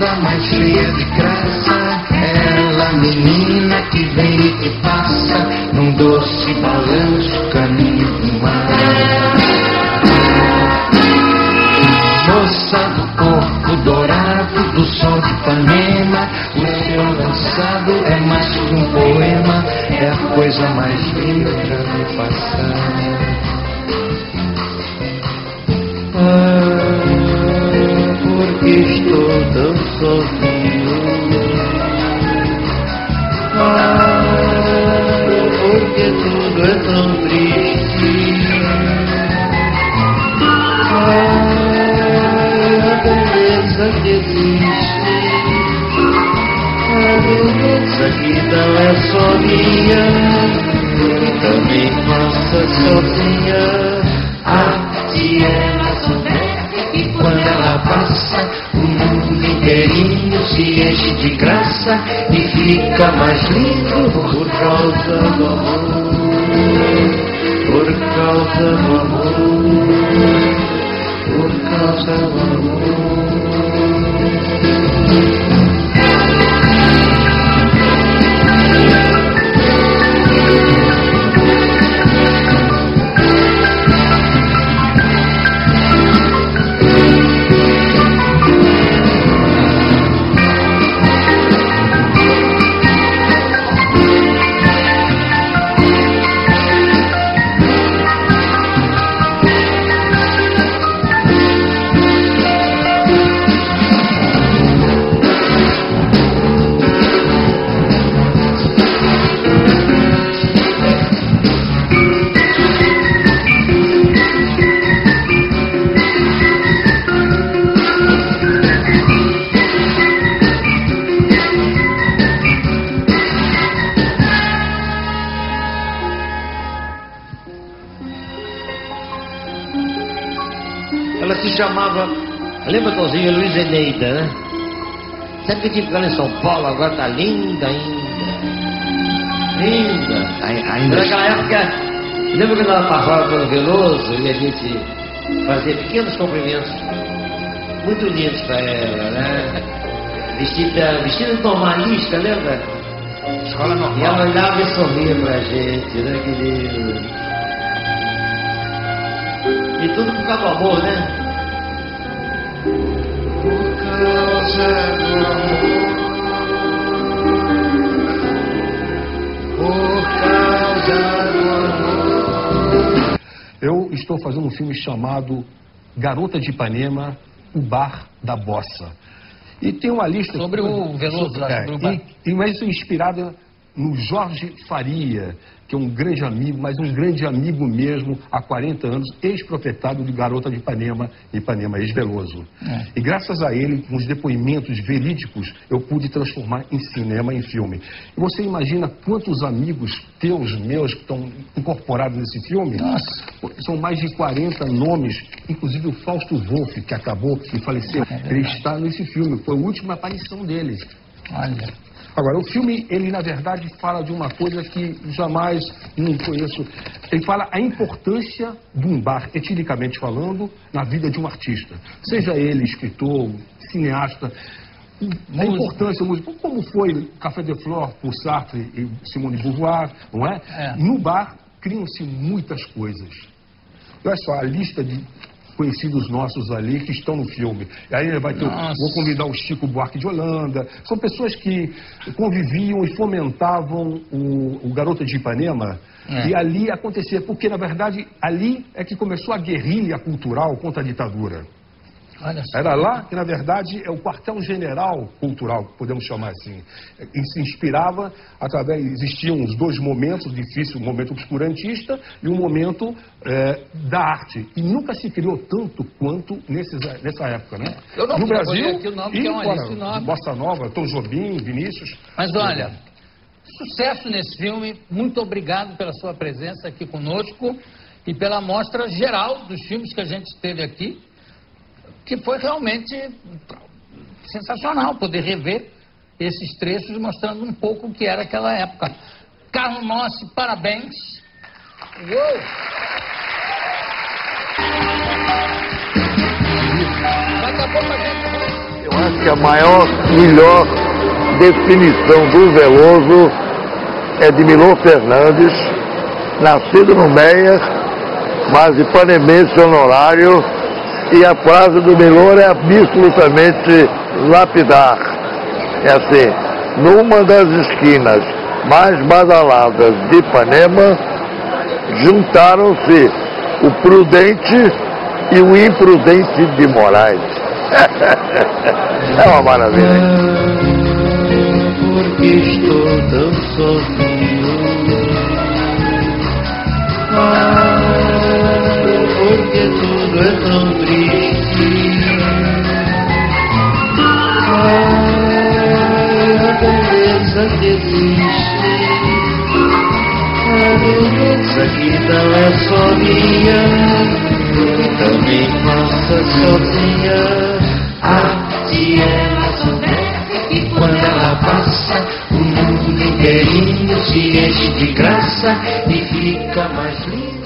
linda, mais cheia de graça. Ela, menina que vem e que passa, num doce balanço, caminho do mar. Moça do corpo dourado do sol de Ipanema, o seu lançado é mais que um poema, é a coisa mais linda pra me passar. Ah, porque tão sozinho. Ah, porque tudo é tão triste. Ah, a beleza que existe. A beleza que não é só minha, e também nossa sozinha. Arte ela soberba e quando ela passa, o mundo inteirinho se enche de graça e fica mais lindo por causa do amor. Por causa do amor. Por causa do amor. Ela se chamava, lembra, Tonzinho, Luiz Eneida, né? Sempre que tive ela em São Paulo, agora tá linda ainda. Linda. ainda Naquela época, lembra quando ela passava pelo Veloso e a gente fazia pequenos cumprimentos muito lindos pra ela, né? Vestida, vestida normalista, lembra? Escola E ela olhava e sorria pra gente, né, querido? E tudo por causa do amor, né? Por causa do amor. Por causa do amor. Eu estou fazendo um filme chamado Garota de Ipanema, o Bar da Bossa. E tem uma lista... Sobre o Veloso lá, É, sobre o bar. e, e, mas isso é inspirada no Jorge Faria, que é um grande amigo, mas um grande amigo mesmo, há 40 anos, ex-proprietário de Garota de Ipanema, Ipanema, ex-Veloso. É. E graças a ele, com os depoimentos verídicos, eu pude transformar em cinema, em filme. E você imagina quantos amigos teus, meus, que estão incorporados nesse filme? Nossa. São mais de 40 nomes, inclusive o Fausto Wolff, que acabou e faleceu. ele está nesse filme, foi a última aparição dele. Olha. Agora, o filme, ele na verdade fala de uma coisa que jamais não conheço. Ele fala a importância de um bar, eticamente falando, na vida de um artista. Seja ele escritor, cineasta, a importância música, como foi Café de Flor por Sartre e Simone de Beauvoir, não é? É. No bar criam-se muitas coisas. Olha só, a lista de conhecidos nossos ali que estão no filme. E aí vai ter, Nossa. vou convidar o Chico Buarque de Holanda. São pessoas que conviviam e fomentavam o, o Garoto de Ipanema. É. E ali acontecia, porque na verdade ali é que começou a guerrilha cultural contra a ditadura. Era lá que, na verdade, é o quartel-general cultural, podemos chamar assim. E se inspirava através. Existiam os dois momentos difíceis, o momento obscurantista e o momento eh, da arte. E nunca se criou tanto quanto nesses, nessa época, né? Eu não no Brasil, aqui o nome, e que é uma fora. Bossa Nova, Tom Jobim, Vinícius. Mas olha, sucesso nesse filme. Muito obrigado pela sua presença aqui conosco e pela mostra geral dos filmes que a gente teve aqui, que foi realmente sensacional poder rever esses trechos mostrando um pouco o que era aquela época. Carlos Nossi, parabéns. Uou! Daqui a pouco a gente... Eu acho que a maior, melhor definição do Veloso é de Milor Fernandes, nascido no Meia, mas ipanemense honorário, e a frase do Milor é absolutamente lapidar. É assim, numa das esquinas mais badaladas de Ipanema, juntaram-se o prudente e o imprudente de Moraes. é uma maravilha. Porque estou tão sozinho. A não é só minha e também nossa sozinha. Ah, se ela souber que quando ela passa, o mundo inteirinho se enche de graça e fica mais lindo.